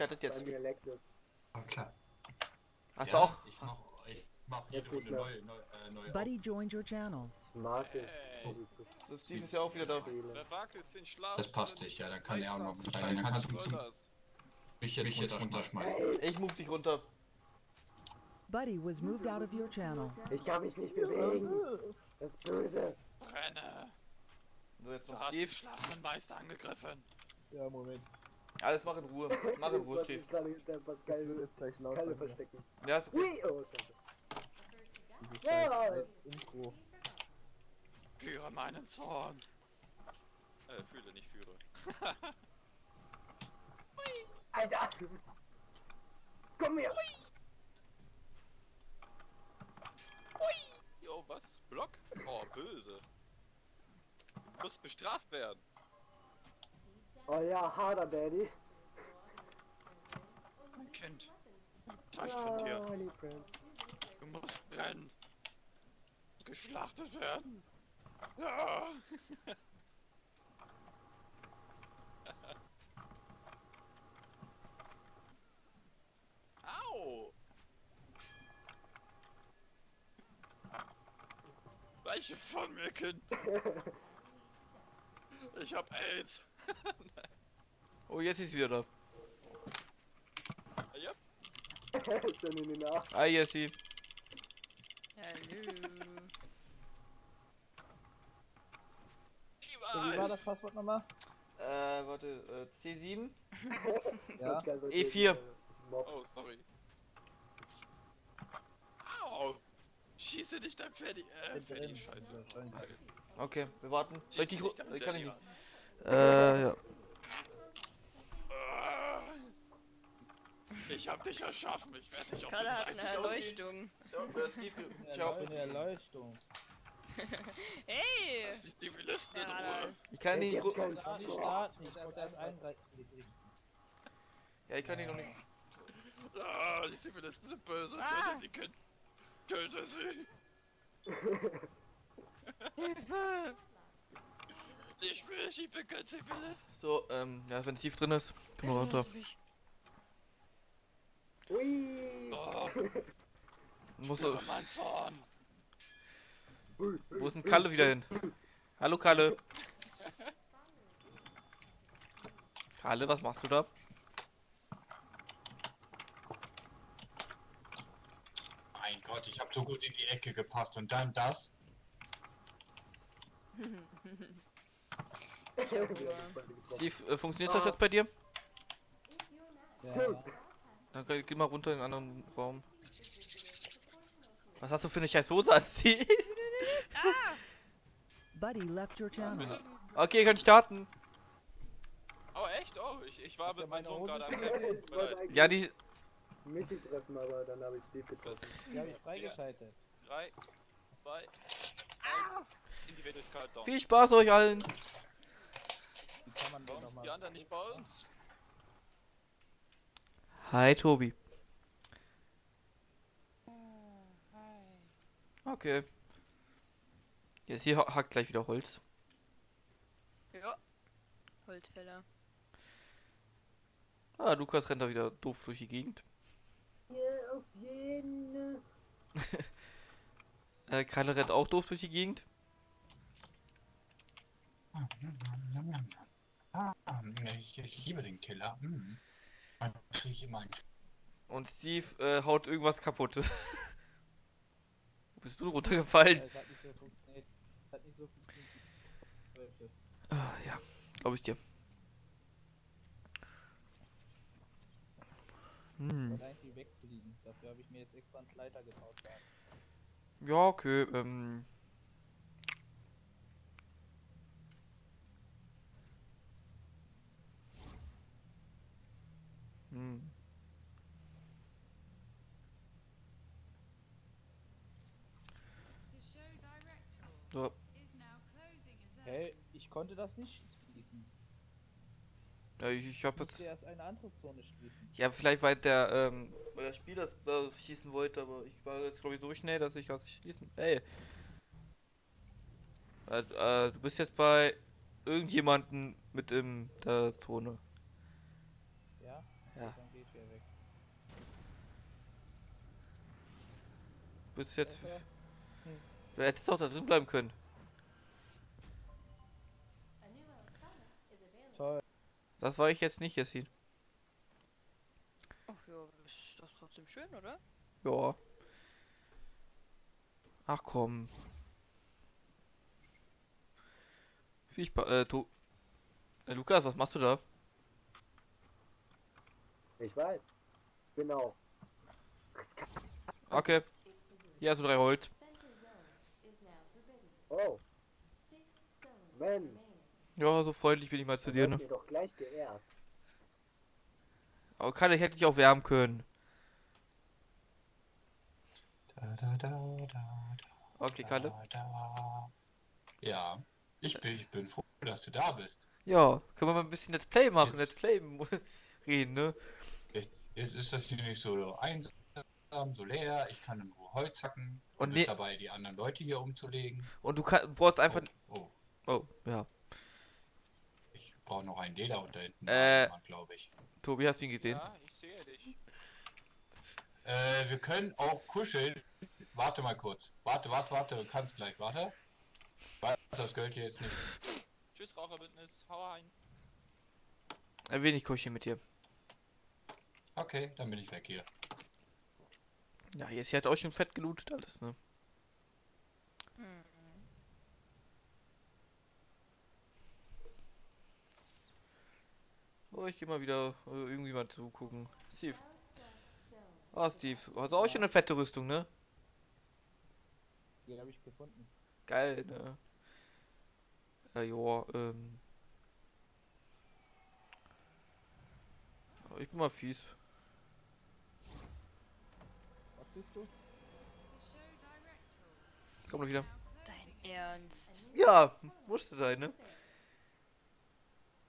Chattet Bei jetzt. mir leckt es. Ah, klar. Hast ja, du auch? Ich mach, ich mach Jetzt jede Runde mehr. neu, neu, äh, neu Buddy joined your channel. Ich mag es. Ey. wie zu So, Steve ist ja auch wieder da. Das passt nicht, ja, dann kann er auch noch mit rein. Dann kannst du mich jetzt, mich jetzt runterschmeißen. Ich move dich runter. Buddy was moved out of your channel. Ich kann mich nicht bewegen. Das ist böse. Brenne! So, jetzt Du noch hast den Steve. schlafenden Meister angegriffen. Ja, Moment. Alles mach in Ruhe. Mach in Ich Ruhe, wollte Steve. mich gerade hinter Pascal Jetzt gleich laut Kalle verstecken. Ja, ist okay. Ui, oh, scheiße. Ja. Intro. Führe meinen Zorn. Äh, fühle, nicht führe. Alter! Komm her! Jo, was? Block? Oh, böse. Muss bestraft werden. Oh ja, harder Daddy. Mein Kind. Täuscht von dir. Du musst brennen. Geschlachtet werden. Ja. Au! Weiche von mir, Kind! Ich hab AIDS! Oh, jetzt ist sie wieder da. Ja, Schon in den Arsch. Hi, Jessie. So, wie war das Passwort nochmal? Äh, warte, äh, C7? Ja. Pascal wird E4. jetzt, äh, mobbt. Oh, sorry. Au! Schieße nicht dein Pferdi. Äh, Drin, Pferdi, scheiße. Okay, wir warten. Soll ich dich äh, Kann ich nicht. Äh, ja. Ah. Ich dich erschaffen, ich werde dich auf Kalle hat eine Erleuchtung. So, äh, Steve, Ja, ciao. Eine Erleuchtung. Hey! Lass die Zivilisten in Ja, Ruhe. Ich kann nicht. kein Darf nicht starten, ich muss erst einreichen. Ja, ich kann dich noch nicht. Ah, die Zivilisten sind böse. Ah. Töte sie, Kind. Töte sie. Hilfe! Ich will, ich bin kein Zivilist. So, ähm, ja, wenn Steve drin ist, können wir runter. Mich. Ui! Oh, Muss, Zorn. wo ist denn Kalle wieder hin? Hallo, Kalle. Kalle, was machst du da? Mein Gott, ich habe so gut in die Ecke gepasst und dann das. Steve, äh, funktioniert das jetzt bei dir? So, Dann geh geh mal runter in den anderen Raum. Was hast du für eine scheiß Hose an, Steve? Buddy left your channel. Okay, kann ich starten. Oh, echt? Oh, ich, ich war mit meinem meine Sohn gerade am eigentlich Ja, die. Missy treffen, aber dann habe ich Steve getroffen. Die habe ich freigeschaltet. Drei, zwei, eins. Individual Countdown. Viel Spaß euch allen. Die kann man Warum sind die nochmal. anderen nicht bei uns? Hi, Tobi. Okay. Jetzt hier ha- hackt gleich wieder Holz. Ja. Holzfäller. Ah, Lukas rennt da wieder doof durch die Gegend. Ja, auf jeden. Äh, Kalle rennt auch doof durch die Gegend. Ah, ich, ich liebe den Killer. Hm. Kriegt immer einen Und Steve äh, haut irgendwas kaputt. Wo bist du runtergefallen? Es hat nicht so funktioniert. Ah, ja, glaube ich dir. Hm. wollte eigentlich wegfliegen. Dafür habe ich mir jetzt extra einen Gleiter gebaut. gehabt. Ja, okay. Ähm. Hm. So, Hey, ich konnte das nicht schließen. ja, ich, ich hab jetzt. erst eine andere Zone schließen. Ja, vielleicht weil der, ähm, weil das Spiel das da schießen wollte, aber ich war jetzt glaube ich so schnell, dass ich was schließen. Ey. Äh, äh, du bist jetzt bei irgendjemanden mit in der Zone. Ja? Dann geh ich wieder weg. Bis jetzt. Besser? Du hättest doch da drin bleiben können. Toll. Das war ich jetzt nicht, Jessin. Ach ja, ist doch trotzdem schön, oder? Ja. Ach komm. Viel Spaß. Äh, to äh, Lukas, was machst du da? Ich weiß. Genau. Okay. Hier hast du drei Holz. Oh. Mensch. Ja, so freundlich bin ich mal zu dir, ne? ihr doch gleich geehrt. Aber Kalle, ich hätte dich auch wärmen können. Da, da, da, da, da, Okay, Kalle. da, da. Ja, ich bin, ich bin froh, dass du da bist. Ja, können wir mal ein bisschen Let's Play machen, Jetzt. Let's Play reden, ne? Jetzt, jetzt ist das hier nicht so einsam, so leer. Ich kann in Ruhe Holz hacken Und und ne- ist dabei, die anderen Leute hier umzulegen. Und du kann, brauchst einfach. Oh, oh, Oh, ja. ich brauche noch einen Leder unter hinten, Äh. glaube ich. Tobi, hast du ihn gesehen? Ja, ich sehe dich. Äh, wir können auch kuscheln. Warte mal kurz. Warte, warte, warte. Du kannst gleich. Warte. Das gehört hier jetzt nicht. Tschüss, Raucherbündnis. Hau rein. Ein wenig kuscheln mit dir. Okay, dann bin ich weg hier. Ja, jetzt hat auch schon fett gelootet alles, ne? Hm. Oh, ich geh mal wieder äh, irgendwie mal zugucken. Steve. Ah, Steve. Hast du auch schon eine fette Rüstung, ne? Die habe ich gefunden. Geil, ne? Ja, joa, ähm. Ich bin mal fies. Bist du? Komm doch wieder. Dein Ernst? Ja, musste sein, ne?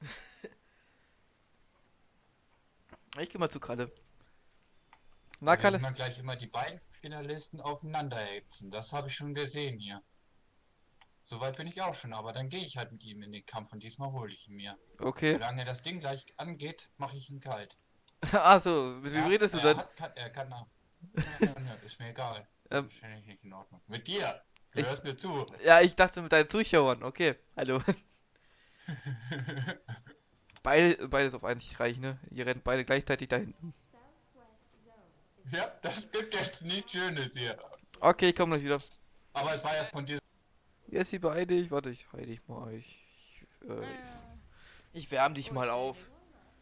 ich geh mal zu Kalle. Na, Da Kalle? man gleich immer die beiden Finalisten aufeinander hetzen. Das habe ich schon gesehen hier. Soweit bin ich auch schon, aber dann gehe ich halt mit ihm in den Kampf und diesmal hole ich ihn mir. Okay. Solange das Ding gleich angeht, mache ich ihn kalt. Achso, mit wem redest du er denn? Hat, kann, er kann ist mir egal. Ähm. Finde ich nicht in Ordnung. Mit dir! Du Ich- hörst mir zu. Ja, ich dachte mit deinen Zuschauern. Okay, hallo. Beide, beides auf einen Streich, ne? Ihr rennt beide gleichzeitig dahin. ja, das gibt jetzt nichts Schönes hier. Okay, ich komme gleich wieder. Aber es war ja von dir. Jetzt sie beide. Ich warte, ich heil dich mal. Ich, ich, äh, ich wärm dich mal auf.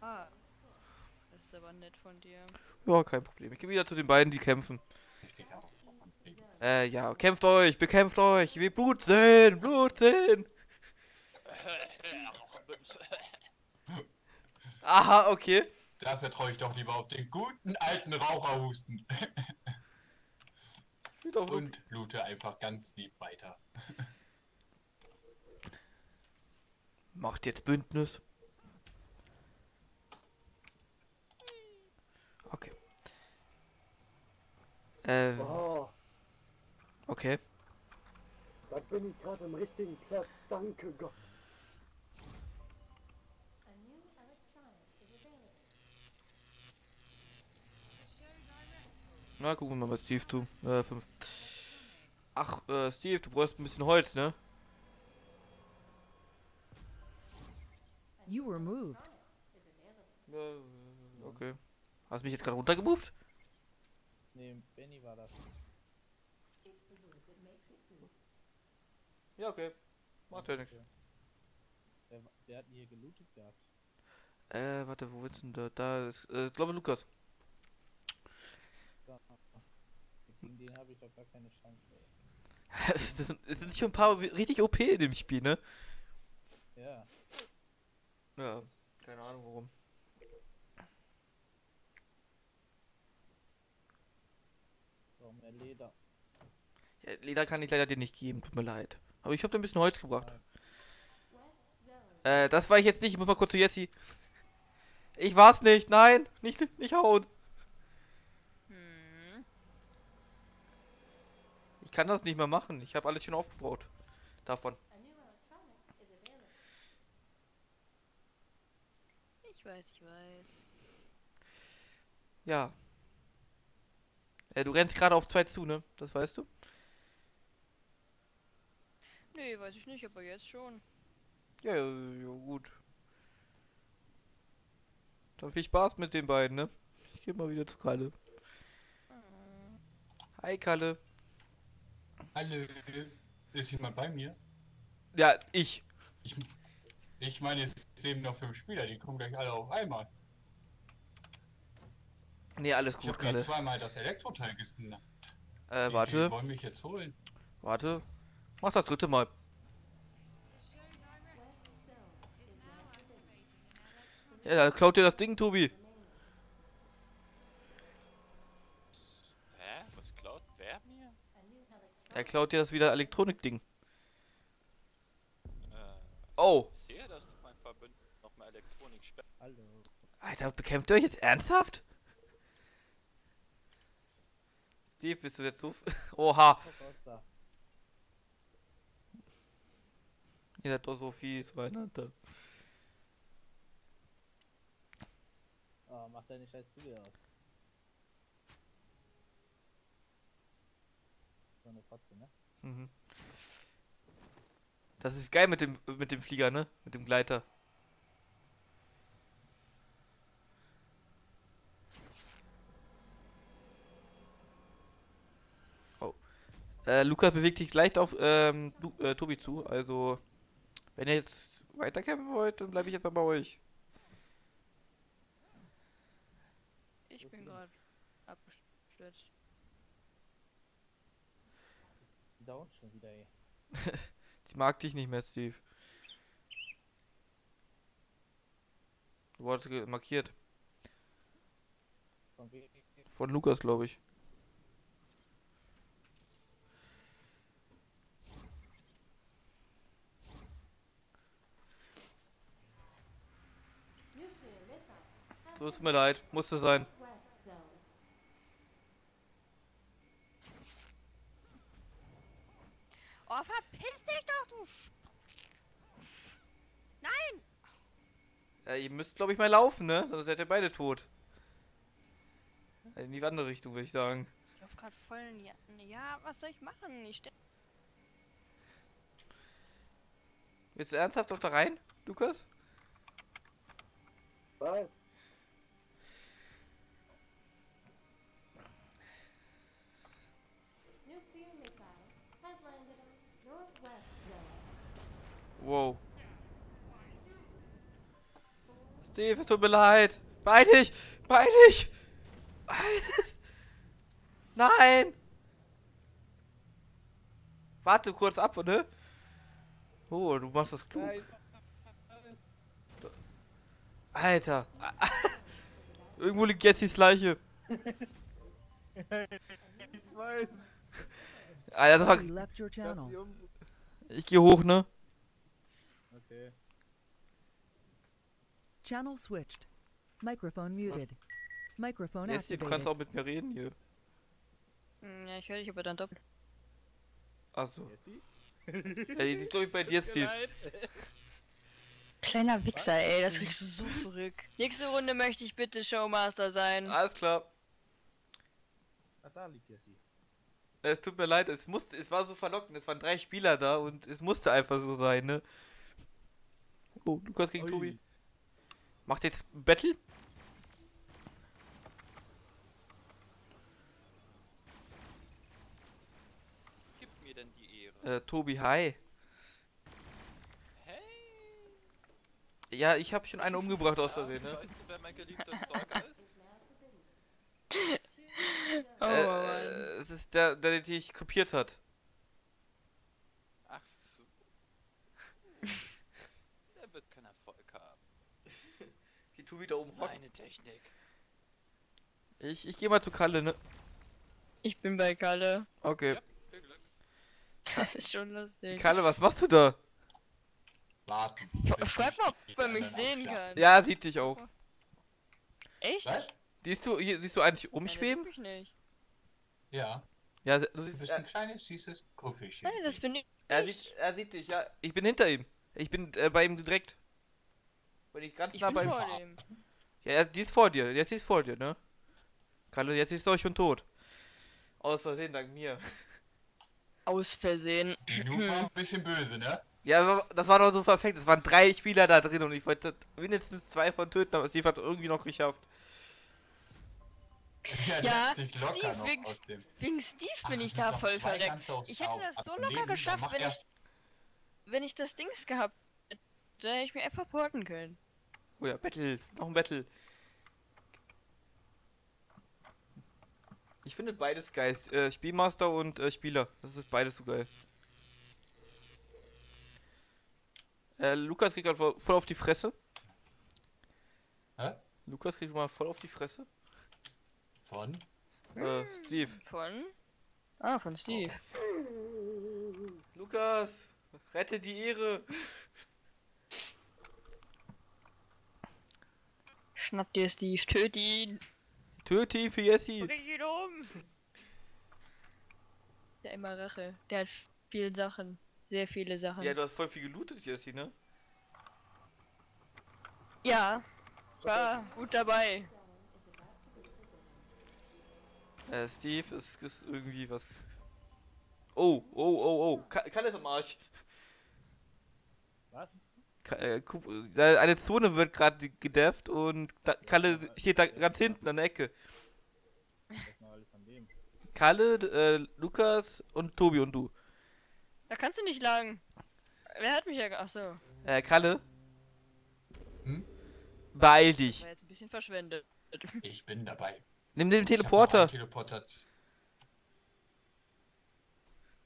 Ah. Ist aber nett von dir. Ja, kein Problem. Ich gehe wieder zu den beiden, die kämpfen. Äh, ja, kämpft euch, bekämpft euch. Will Blut sehen, Blut sehen. Aha, okay. Da vertraue ich doch lieber auf den guten alten Raucherhusten. Und loote einfach ganz lieb weiter. Macht jetzt Bündnis. Okay. Äh, Oh, okay. da bin ich gerade am richtigen Platz. Danke Gott. Na, gucken wir mal, was Steve tu. Äh, fünf. Ach, äh, Steve, du brauchst ein bisschen Holz, ne? You were moved. Ja, okay. Hast du mich jetzt gerade runtergemoved? Nee, Benny war das. Ja, okay. Macht ja nichts. Der, der hat hier gelootet gehabt. Äh, warte, wo willst du denn da? Da ist, äh, ich glaube Lukas. Da. Gegen den habe ich doch gar keine Chance. es, sind, es sind schon ein paar richtig OP in dem Spiel, ne? Ja, Ja. Keine Ahnung warum. warum mehr Leder? Ja, Leder kann ich leider dir nicht geben, tut mir leid. Aber ich habe dir ein bisschen Holz gebracht. Äh, das war ich jetzt nicht. Ich muss mal kurz zu Jessie. Ich war's nicht. Nein, nicht, nicht hauen. Hm. Ich kann das nicht mehr machen. Ich habe alles schon aufgebaut. Davon. Ich weiß, ich weiß. Ja. Äh, du rennst gerade auf zwei zu, ne? Das weißt du? Nee, weiß ich nicht, aber jetzt schon. Ja, ja, ja, gut. Dann viel Spaß mit den beiden, ne? Ich geh mal wieder zu Kalle. Hi, Kalle. Hallo. Ist jemand bei mir? Ja, ich. Ich, ich meine, es leben noch fünf Spieler, die kommen gleich alle auf einmal. Nee, alles Ich gut, habe mir Kalle. zweimal das Elektroteil gesnappt. Äh, Die- warte, Die wollen mich jetzt holen. warte. Mach das dritte Mal. Ja, da klaut dir das Ding, Tobi. Hä? Was klaut wer mir? Er klaut dir das wieder Elektronik-Ding. Äh, Oh. ich sehe, dass mein Verbündeten noch mal Elektronik sperrt. Hallo. Alter, bekämpft ihr euch jetzt ernsthaft? Steve, bist du jetzt so... Oha. Ihr seid doch so fies zueinander. Oh, mach deine scheiß Tür aus. So eine Fotze, ne? Mhm. Das ist geil mit dem mit dem Flieger, ne? Mit dem Gleiter. Oh. Äh, Lukas bewegt sich leicht auf ähm, du, äh, Tobi zu. Also, wenn ihr jetzt weiterkämpfen wollt, dann bleibe ich jetzt mal bei euch. Ich bin gerade abgestürzt. Dauert schon wieder, ey. Ich mag dich nicht mehr, Steve. Du wurdest markiert. Von Lukas, glaube ich. So, tut mir leid. Musste sein. Oh, verpiss dich doch, du Sch Nein! Ja, ihr müsst, glaube ich, mal laufen, ne? Sonst seid ihr beide tot. In die andere Richtung, würde ich sagen. Ich lauf grad voll in die... Ja, was soll ich machen? Ich. Willst du ernsthaft doch da rein, Lukas? Was? Wow. Steve, es tut mir leid. Beeil dich! Beeil dich! Nein! Warte kurz ab, ne? Oh, du machst das klug. Nein. Alter. Irgendwo liegt jetzt die Leiche. Ich weiß. Alter, das war, ich geh hoch, ne? Okay. Channel switched. Microphone muted. Microphone Jetzt, du kannst activated. auch mit mir reden hier. Hm, Ja, ich höre dich aber dann doppelt. Achso. Ja, die liegt, glaube ich, bei dir, Steve. Kleiner Wichser, ey, das kriegst du so zurück. Nächste Runde möchte ich bitte Showmaster sein. Alles klar. Ach, da liegt Jessie. Es tut mir leid, es musste, es war so verlockend, es waren drei Spieler da und es musste einfach so sein, ne? Oh, Lukas gegen Ui. Tobi. Macht jetzt ein Battle? Gib mir denn die Ehre. Äh, Tobi, hi. Hey! Ja, ich habe schon einen umgebracht aus Versehen, ne? Weißt du, wer mein geliebter Stalker ist? Oh, äh, äh, es ist der, der dich kopiert hat. Ach so. Der wird keinen Erfolg haben. Da oben hockt. Meine Technik. Ich, ich gehe mal zu Kalle, ne? Ich bin bei Kalle. Okay. Ja, viel Glück. Das ist schon lustig. Kalle, was machst du da? Warten. Frag mal, ob er mich sehen kann. Ja, sieht dich auch. Echt? Was? Siehst du, hier, siehst du eigentlich umschweben? sieht mich nicht. Ja. Ja, du Du siehst, bist er, ein kleines, süßes Kuhfischchen. Nein, das bin ich. er, sieht, er sieht dich, ja. Ich bin hinter ihm. Ich bin äh, bei ihm direkt. Wenn ich ganz Ich nah bin bei ihm. vor dem. Ja, die ist vor dir. Jetzt ist vor dir, ne? Kalle, jetzt ist er schon tot. Aus Versehen, dank mir. Aus Versehen. Die Noob war ein bisschen böse, ne? Ja, aber das war doch so perfekt. Es waren drei Spieler da drin und ich wollte mindestens zwei von töten, aber Steve hat irgendwie noch geschafft. Ja, Ja, Steve noch Wix- aus dem. Wegen Steve Ach, bin ich da voll verreckt. Ich hätte das so locker Leben, geschafft, wenn ich, wenn ich das Dings gehabt hätte. Hätte ich mir einfach porten können. Oh ja, Battle. Noch ein Battle. Ich finde beides geil. Äh, Spielmaster und äh, Spieler. Das ist beides so geil. Äh, Lukas kriegt gerade voll voll auf die Fresse. Hä? Lukas kriegt mal voll auf die Fresse. Von? Äh, Steve. Von? Ah, von Steve. Lukas, rette die Ehre. Schnapp dir Steve, töt ihn. Töte ihn für Jessie. Bring ihn um. Der immer Rache. Der hat viele Sachen. Sehr viele Sachen. Ja, du hast voll viel gelootet, Jessie, ne? Ja. Ich war gut dabei. Äh, Steve, es ist irgendwie was. Oh, oh, oh, oh. Ka Kalle ist am Arsch. Was? Äh, eine Zone wird gerade gedefft und da Kalle steht da ganz hinten an der Ecke. Kalle, äh, Lukas und Tobi und du. Da kannst du nicht lang. Wer hat mich ja. ge- Achso. Äh, Kalle. Hm? Beeil dich. War jetzt ein bisschen verschwendet. Ich bin dabei. Nimm den Ich Teleporter. einen Teleporter.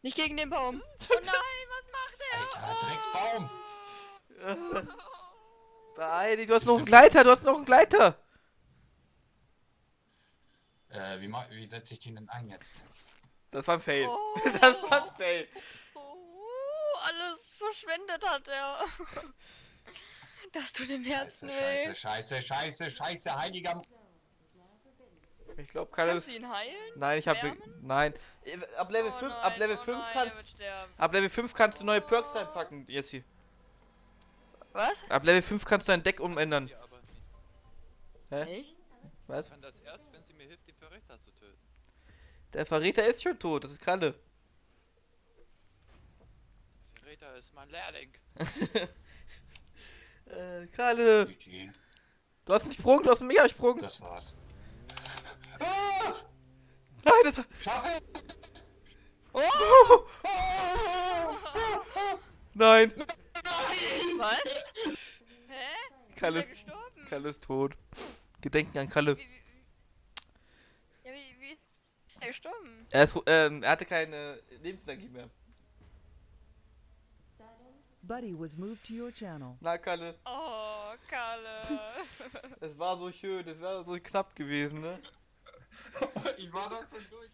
Nicht gegen den Baum. Oh nein, was macht er? Alter, Drecksbaum! Beeil dich. Du hast noch einen Gleiter. Du hast noch einen Gleiter. Äh, wie, wie setze ich den denn ein jetzt? Das war ein Fail. Oh. Das war ein Fail. Oh, alles verschwendet hat er. Das tut im Herzen Scheiße, weh. scheiße, scheiße, scheiße, scheiße, heiliger... Ich glaube, Kalle Kannst du ihn heilen? Nein, ich habe. Nein. Ab Level Oh 5, nein, ab Level oh 5 nein, kannst. Ab Level 5 kannst du neue Perks reinpacken, Jessie. Was? Ab Level 5 kannst du dein Deck umändern. Hä? Ich? Was? Ich kann das erst, wenn sie mir hilft, den Verräter zu töten. Der Verräter ist schon tot, das ist Kralle. Verräter ist mein Lehrling. Äh, Kralle. GG. Du hast einen Sprung, du hast einen Megasprung. Das war's. Nein, das Schaffe! Nein. Was? Hä? Kalle Ist gestorben? Kalle ist tot. Gedenken an Kalle. Wie, wie, wie, ja, wie, wie ist er gestorben? Er, ist, ähm, er hatte keine Lebensenergie mehr. Buddy was moved to your channel. Na, Kalle, Oh, Kalle. es war so schön, es wäre so knapp gewesen, ne? Ich war doch schon durch.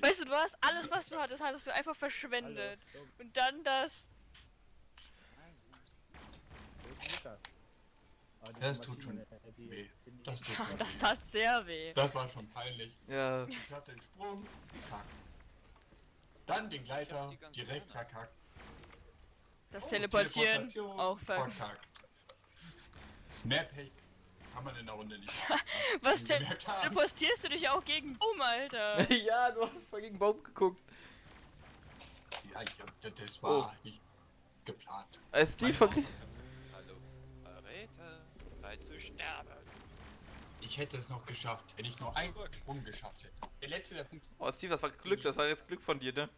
weißt du, du hast alles, was du hattest, hattest du einfach verschwendet. Und dann das. Wo ist Lukas? Aber die Das tut schon äh, die- weh. die- die- Das tut schon Das weh. tat sehr weh. Das war schon peinlich. Ja. Ich hab den Sprung verkackt. Dann den Gleiter die direkt verkackt. Das Oh, Teleportieren auch ver verkackt. Mehr Pech kann man in der Runde nicht Was haben. teleportierst du dich auch gegen Boom, Alter? ja, du hast voll gegen Baum geguckt. Ja, ich hab, das- war nicht geplant. Äh, Steve ver Hallo. Verräter. Bereit zu sterben. Ich hätte es noch geschafft, wenn ich nur einen Sprung geschafft hätte. Der letzte der Punkt. Oh, Steve, das war Glück, das war jetzt Glück von dir, ne?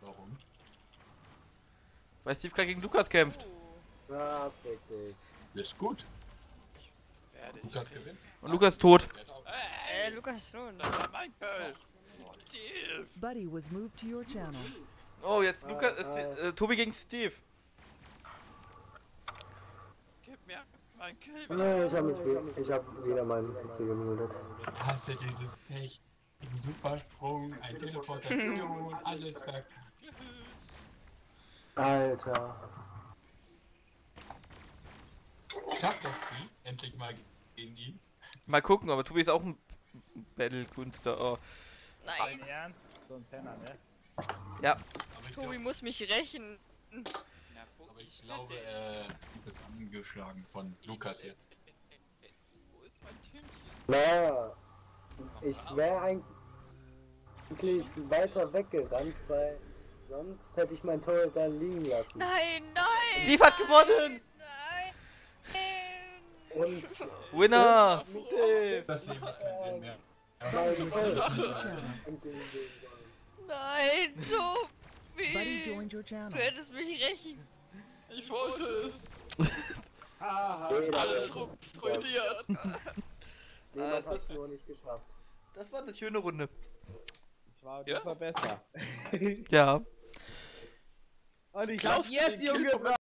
Warum? Weil Steve gerade gegen Lukas kämpft. Ah, fick dich. Das ist gut. Lukas gewinnt. Und Lukas ist tot. Auch- Äh, Lukas schon. Das war mein. Steve. Buddy was moved to your channel. Oh, jetzt Lukas, Äh, äh, äh, Tobi gegen Steve. Gib mein Kill. Nee, ich hab mich wieder, ich hab wieder meinen PC gemutet. Hasse dieses Pech. Ein Supersprung, eine Teleportation, alles verkackt. Alter. Schafft das die? Endlich mal gegen ihn. Mal gucken, aber Tobi ist auch ein Battle-Kunster. Oh. Nein? So ein Penner, ne? Ja, ich, Tobi muss mich rächen. Ja, aber ich glaube, äh, du bist angeschlagen von Lukas jetzt. Wo ist mein Naja, ich wäre eigentlich weiter weggerannt, weil sonst hätte ich mein Tor da liegen lassen. Nein, nein! Steve hat gewonnen! Und Winner! Und- Steve! Das Leben hat keinen Sinn mehr. Nein, Buddy Tobi! joined your Du channel. hättest mich rächen. Ich wollte es. Jeder Alles wollte ruiniert. Jemand hat es nur nicht geschafft. Das war eine schöne Runde. Ich war, Ja? das war besser. Ja. Und ich hab Kill Junge,